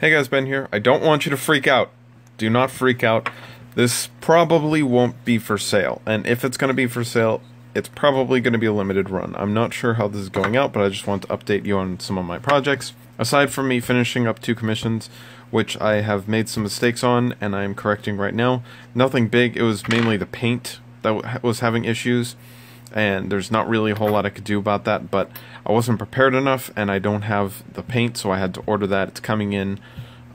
Hey guys, Ben here. I don't want you to freak out. Do not freak out. This probably won't be for sale. And if it's going to be for sale, it's probably going to be a limited run. I'm not sure how this is going out, but I just want to update you on some of my projects. Aside from me finishing up two commissions, which I have made some mistakes on and I am correcting right now, nothing big. It was mainly the paint that was having issues and there's not really a whole lot I could do about that, but I wasn't prepared enough, and I don't have the paint, so I had to order that. It's coming in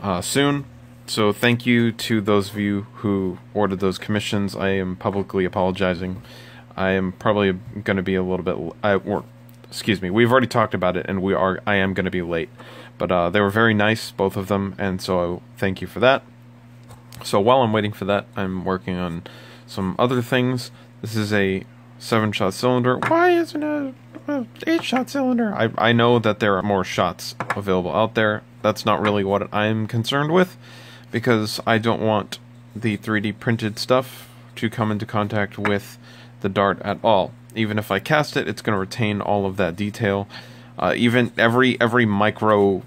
uh, soon. So thank you to those of you who ordered those commissions. I am publicly apologizing. I am probably going to be a little bit. I or, excuse me. We've already talked about it, and we are. I am going to be late, but uh, they were very nice, both of them, and so thank you for that. So while I'm waiting for that, I'm working on some other things. This is a seven shot cylinder. Why isn't it eight shot cylinder? I, I know that there are more shots available out there. That's not really what I'm concerned with because I don't want the 3D printed stuff to come into contact with the dart at all. Even if I cast it, it's going to retain all of that detail. Uh, even every every micro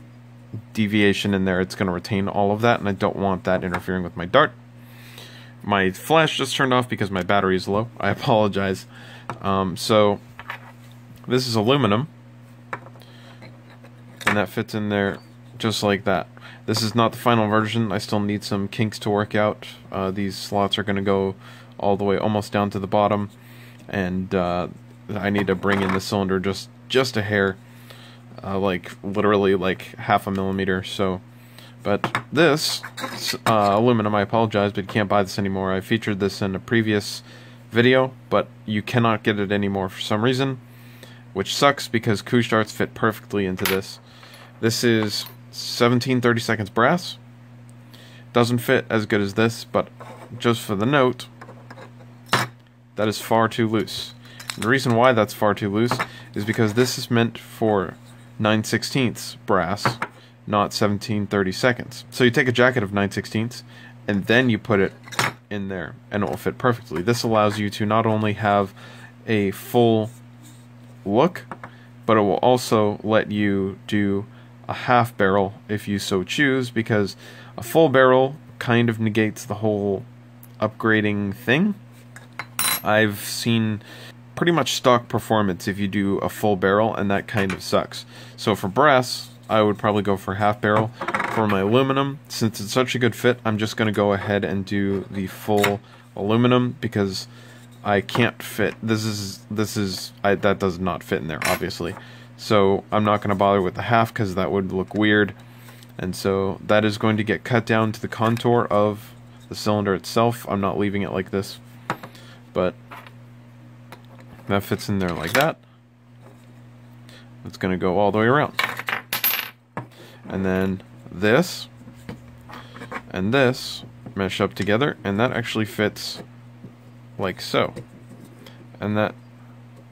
deviation in there, it's going to retain all of that, and I don't want that interfering with my dart. My flash just turned off because my battery is low. I apologize. Um, so, this is aluminum. And that fits in there just like that. This is not the final version. I still need some kinks to work out. Uh, these slots are going to go all the way almost down to the bottom. And uh, I need to bring in the cylinder just, just a hair. Uh, like, literally like half a millimeter. So, but this uh, aluminum, I apologize, but you can't buy this anymore. I featured this in a previous video, but you cannot get it anymore for some reason, which sucks because Couche fit perfectly into this. This is 1730 seconds brass. Doesn't fit as good as this, but just for the note, that is far too loose. And the reason why that's far too loose is because this is meant for 9 16ths brass not 17 30 seconds. So you take a jacket of 9 16ths and then you put it in there and it will fit perfectly. This allows you to not only have a full look, but it will also let you do a half barrel if you so choose because a full barrel kind of negates the whole upgrading thing. I've seen pretty much stock performance if you do a full barrel and that kind of sucks. So for brass, I would probably go for half barrel. For my aluminum, since it's such a good fit, I'm just going to go ahead and do the full aluminum because I can't fit. This is this is I, that does not fit in there, obviously. So I'm not going to bother with the half because that would look weird. And so that is going to get cut down to the contour of the cylinder itself. I'm not leaving it like this, but that fits in there like that. It's going to go all the way around and then this and this mesh up together and that actually fits like so. And that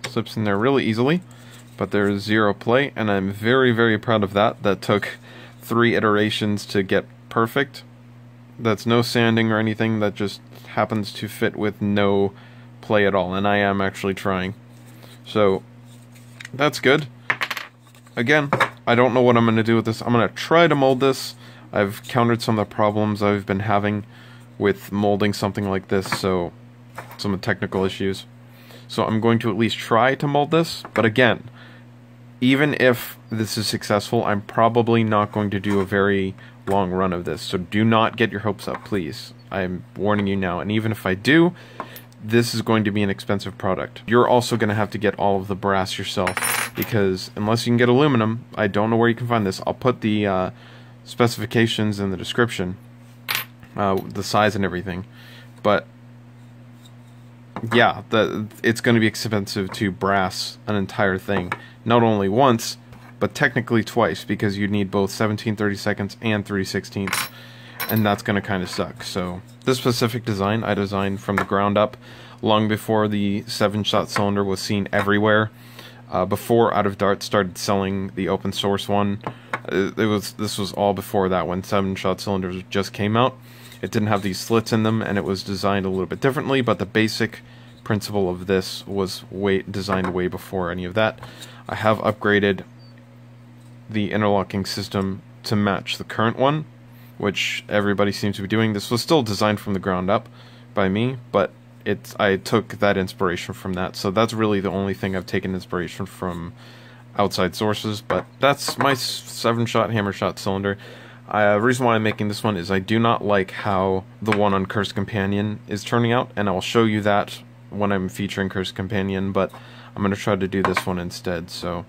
slips in there really easily but there's zero play and I'm very very proud of that. That took three iterations to get perfect. That's no sanding or anything. That just happens to fit with no play at all and I am actually trying. So that's good. Again I don't know what I'm going to do with this. I'm going to try to mold this. I've countered some of the problems I've been having with molding something like this, so some technical issues. So I'm going to at least try to mold this, but again, even if this is successful, I'm probably not going to do a very long run of this. So do not get your hopes up, please. I'm warning you now. And even if I do, this is going to be an expensive product. You're also going to have to get all of the brass yourself because unless you can get aluminum, I don't know where you can find this. I'll put the uh, specifications in the description, uh, the size and everything. But yeah, the it's going to be expensive to brass an entire thing, not only once, but technically twice because you need both 1730 seconds and 3 16ths and that's going to kind of suck. So this specific design I designed from the ground up long before the seven shot cylinder was seen everywhere. Uh, before Out of Dart started selling the open source one, uh, it was this was all before that when seven shot cylinders just came out. It didn't have these slits in them, and it was designed a little bit differently. But the basic principle of this was way designed way before any of that. I have upgraded the interlocking system to match the current one which everybody seems to be doing. This was still designed from the ground up by me, but it's I took that inspiration from that. So that's really the only thing I've taken inspiration from outside sources. But that's my seven shot Hammershot cylinder. Uh, reason why I'm making this one is I do not like how the one on Cursed Companion is turning out, and I'll show you that when I'm featuring Cursed Companion, but I'm going to try to do this one instead, so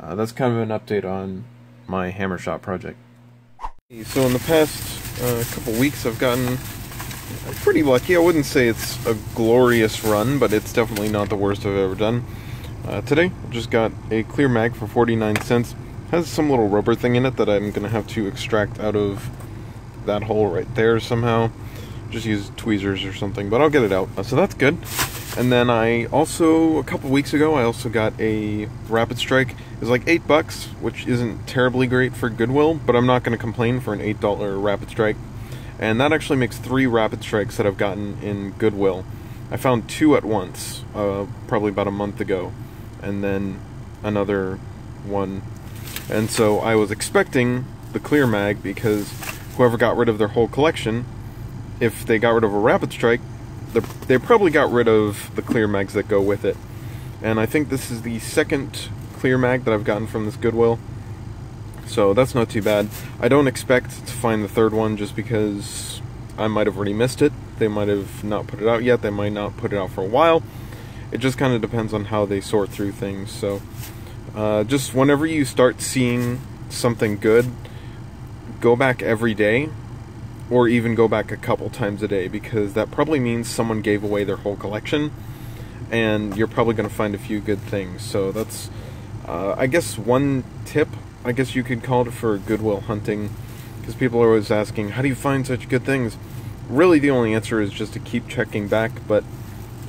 uh, that's kind of an update on my Hammershot project. So in the past uh, couple weeks I've gotten pretty lucky. I wouldn't say it's a glorious run, but it's definitely not the worst I've ever done. Uh, today, just got a clear mag for 49 cents. Has some little rubber thing in it that I'm going to have to extract out of that hole right there somehow. Just use tweezers or something, but I'll get it out. Uh, so that's good. And then I also, a couple weeks ago, I also got a Rapid Strike. It was like 8 bucks, which isn't terribly great for Goodwill, but I'm not going to complain for an $8 Rapid Strike and that actually makes three rapid strikes that I've gotten in Goodwill. I found two at once, uh, probably about a month ago, and then another one. And so I was expecting the clear mag because whoever got rid of their whole collection, if they got rid of a rapid strike, they probably got rid of the clear mags that go with it. And I think this is the second clear mag that I've gotten from this Goodwill. So that's not too bad. I don't expect to find the third one just because I might have already missed it. They might have not put it out yet. They might not put it out for a while. It just kind of depends on how they sort through things. So uh, just whenever you start seeing something good, go back every day or even go back a couple times a day because that probably means someone gave away their whole collection and you're probably going to find a few good things. So that's, uh, I guess, one tip I guess you could call it for goodwill hunting, because people are always asking, how do you find such good things? Really, the only answer is just to keep checking back, but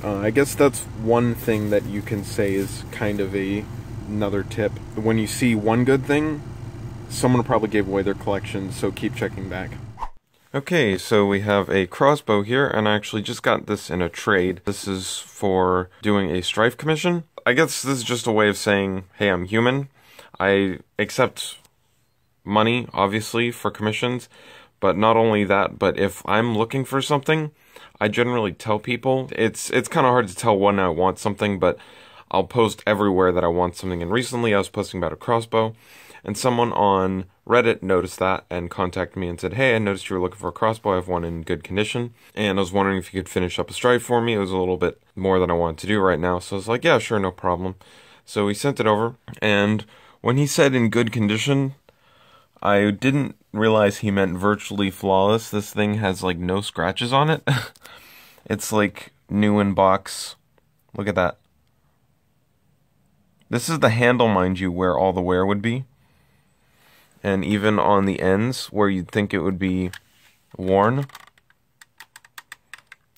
uh, I guess that's one thing that you can say is kind of a another tip. When you see one good thing, someone probably gave away their collection, so keep checking back. Okay, so we have a crossbow here, and I actually just got this in a trade. This is for doing a Stryfe commission. I guess this is just a way of saying, hey, I'm human. I accept money, obviously, for commissions, but not only that, but if I'm looking for something, I generally tell people. It's it's kind of hard to tell when I want something, but I'll post everywhere that I want something. And recently I was posting about a crossbow, and someone on Reddit noticed that and contacted me and said, Hey, I noticed you were looking for a crossbow. I have one in good condition. And I was wondering if you could finish up a Stryfe for me. It was a little bit more than I wanted to do right now. So I was like, Yeah, sure, no problem. So he sent it over, and when he said in good condition, I didn't realize he meant virtually flawless. This thing has like no scratches on it. it's like new in box. Look at that. This is the handle, mind you, where all the wear would be. And even on the ends where you'd think it would be worn,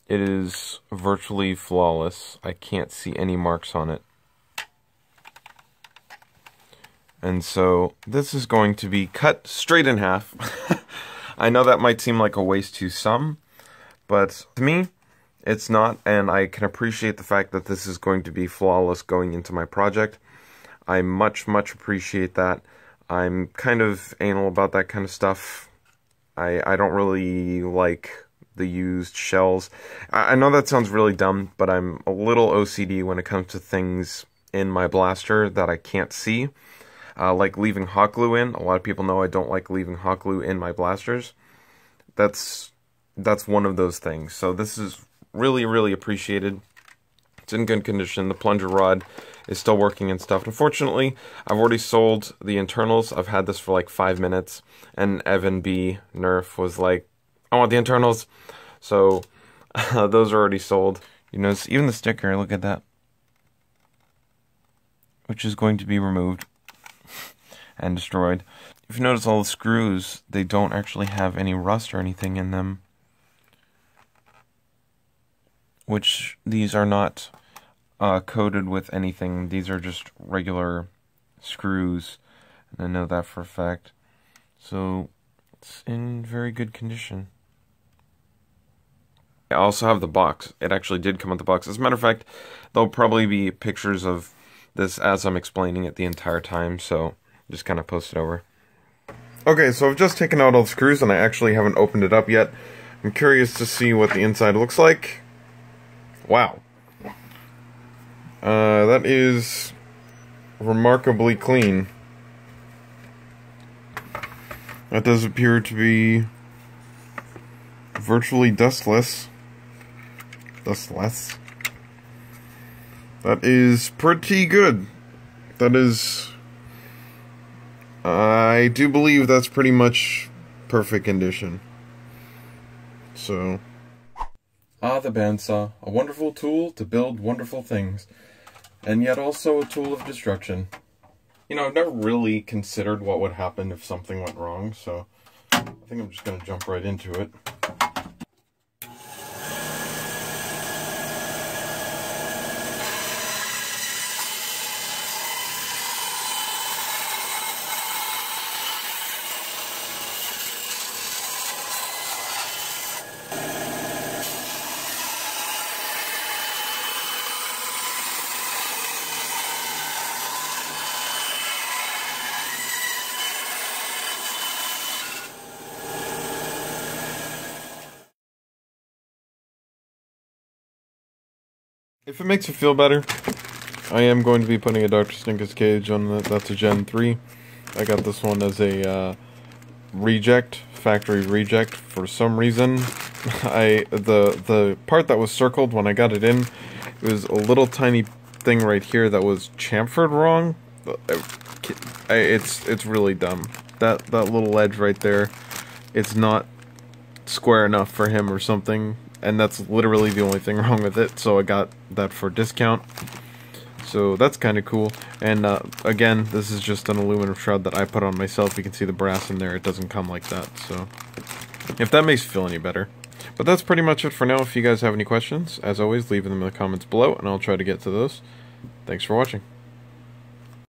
it is virtually flawless. I can't see any marks on it. And so this is going to be cut straight in half. I know that might seem like a waste to some, but to me, it's not, and I can appreciate the fact that this is going to be flawless going into my project. I much, much appreciate that. I'm kind of anal about that kind of stuff. I, I don't really like the used shells. I, I know that sounds really dumb, but I'm a little OCD when it comes to things in my blaster that I can't see. Uh, like leaving hot glue in. A lot of people know I don't like leaving hot glue in my blasters. That's that's one of those things. So this is really, really appreciated. It's in good condition. The plunger rod is still working and stuff. Unfortunately, I've already sold the internals. I've had this for like five minutes. And Evan B. Nerf was like, I want the internals. So uh, those are already sold. You notice even the sticker, look at that. Which is going to be removed and destroyed. If you notice all the screws, they don't actually have any rust or anything in them. Which these are not uh, coated with anything. These are just regular screws. And I know that for a fact. So it's in very good condition. I also have the box. It actually did come with the box. As a matter of fact, there'll probably be pictures of this as I'm explaining it the entire time, so just kind of post it over. Okay, so I've just taken out all the screws and I actually haven't opened it up yet. I'm curious to see what the inside looks like. Wow. Uh, that is remarkably clean. That does appear to be virtually dustless. Dustless. That is pretty good. That is I do believe that's pretty much perfect condition. So. Ah, the bandsaw. A wonderful tool to build wonderful things. And yet also a tool of destruction. You know, I've never really considered what would happen if something went wrong, so I think I'm just going to jump right into it. If it makes you feel better, I am going to be putting a Dr. Stinkus cage on that. That's a Gen 3. I got this one as a uh, reject, factory reject. For some reason, I the the part that was circled when I got it in, it was a little tiny thing right here that was chamfered wrong. It's it's really dumb. That that little edge right there, it's not square enough for him or something and that's literally the only thing wrong with it, so I got that for discount. So that's kind of cool. And uh, again, this is just an aluminum shroud that I put on myself. You can see the brass in there. It doesn't come like that. So if that makes you feel any better. But that's pretty much it for now. If you guys have any questions, as always, leave them in the comments below, and I'll try to get to those. Thanks for watching.